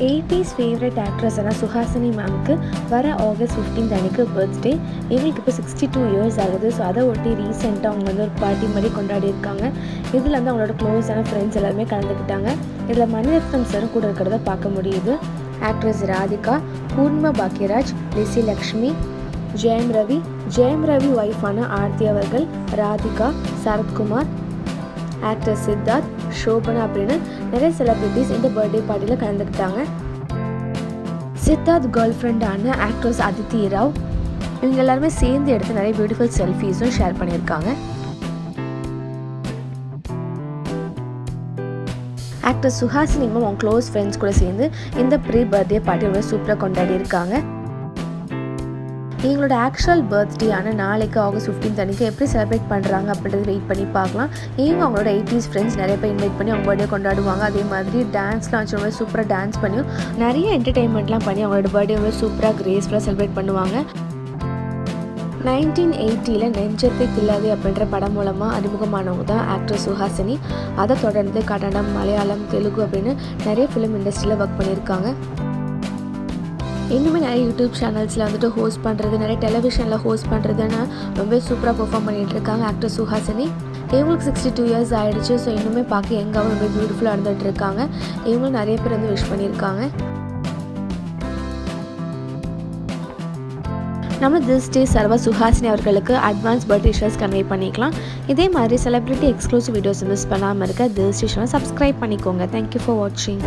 Eighties favourite ஆக்ட்ரஸான சுஹாசினி மேம்க்கு வர ஆகஸ்ட் ஃபிஃப்டீன்த் அன்னைக்கு பர்த்டே இவங்களுக்கு இப்போ சிக்ஸ்டி டூ இயர்ஸ் ஆகுது ஸோ அதை ஒட்டி ரீசெண்டாக அவங்க வந்து ஒரு பார்ட்டி மாதிரி கொண்டாடி இருக்காங்க இதில் வந்து அவங்களோட க்ளோஸான ஃப்ரெண்ட்ஸ் எல்லாருமே கலந்துக்கிட்டாங்க இதில் மணிரத்னம் சாரும் கூட இருக்கிறத பார்க்க முடியுது ஆக்ட்ரஸ் ராதிகா பூர்ணிமா பாக்யராஜ் லிசி லக்ஷ்மி ஜெயம் ரவி ஜெயம் ரவி ஒய்ஃபான ஆர்த்தி அவர்கள் ராதிகா சரத்குமார் ஆக்டர் சித்தார்த் ஷோபனா அப்படின்னு நிறைய செலிப்ரிட்டிஸ் இந்த பர்த்டே பார்ட்டியில் கலந்துக்கிட்டாங்க. சித்தார்த் கேர்ள் ஃப்ரெண்டான ஆக்ட்ரஸ் அதித்தி ராவ் இவங்க எல்லாருமே சேர்ந்து எடுத்து நிறைய பியூட்டிஃபுல் செல்ஃபீஸும் ஷேர் பண்ணியிருக்காங்க. ஆக்டர் சுஹாசினி அவங்க க்ளோஸ் ஃப்ரெண்ட்ஸ் கூட சேர்ந்து இந்த ப்ரீ பர்த்டே பார்ட்டியோட சூப்பராக கொண்டாடி இருக்காங்க. எங்களோட ஆக்சுவல் பர்த்டேயான நாளைக்கு ஆகஸ்ட் ஃபிஃப்டீன்த் அன்றைக்கி எப்படி செலிப்ரேட் பண்ணுறாங்க அப்படின்றது வெயிட் பண்ணி பார்க்கலாம். இவங்க அவங்களோட எயிட்டிஸ் ஃப்ரெண்ட்ஸ் நிறைய பேர் இன்வைட் பண்ணி அவங்க பர்த்டே கொண்டாடுவாங்க. அதே மாதிரி டான்ஸ்லாம் வச்சு ரொம்ப சூப்பராக டான்ஸ் பண்ணியும் நிறைய என்டர்டெயின்மெண்ட்லாம் பண்ணி அவங்களோட பர்த்டே ரொம்ப சூப்பராக கிரேஸ்ஃபுல்லாக செலிப்ரேட் பண்ணுவாங்க. நைன்டீன் எயிட்டியில் நெஞ்சத்தை தில்லாது அப்படின்ற படம் மூலமாக அறிமுகமானவங்க தான் ஆக்டர் சுஹாசினி. அதை தொடர்ந்து கன்னடம் மலையாளம் தெலுங்கு அப்படின்னு நிறைய ஃபிலிம் இண்டஸ்ட்ரியில் ஒர்க் பண்ணியிருக்காங்க. இன்னுமே நிறைய யூடியூப் சேனல்ஸில் வந்துட்டு ஹோஸ்ட் பண்ணுறது நிறைய டெலிவிஷனில் ஹோஸ்ட் பண்ணுறதுன்னு ரொம்ப சூப்பராக பெர்ஃபார்ம் பண்ணிகிட்டு இருக்காங்க ஆக்டர் சுஹாசினி. இவங்களுக்கு சிக்ஸ்டி டூ இயர்ஸ் ஆகிடுச்சு ஸோ இன்னுமே பார்க்க எங்காவும் ரொம்ப பியூட்டிஃபுல்லாக இருந்துகிட்டு இருக்காங்க. இவங்களும் நிறைய பேர் வந்து விஷ் பண்ணியிருக்காங்க. நம்ம திஸ் டே சர்வ சுஹாசினி அவர்களுக்கு அட்வான்ஸ் பர்த்டே ஷேர்ஸ் கன்வே பண்ணிக்கலாம். இதே மாதிரி செலிப்ரிட்டி எக்ஸ்க்ளூசிவ் வீடியோஸ் மிஸ் பண்ணாமல் இருக்க திஸ் ஸ்டேஷனை சப்ஸ்கிரைப் பண்ணிக்கோங்க. தேங்க்யூ ஃபார் வாட்சிங்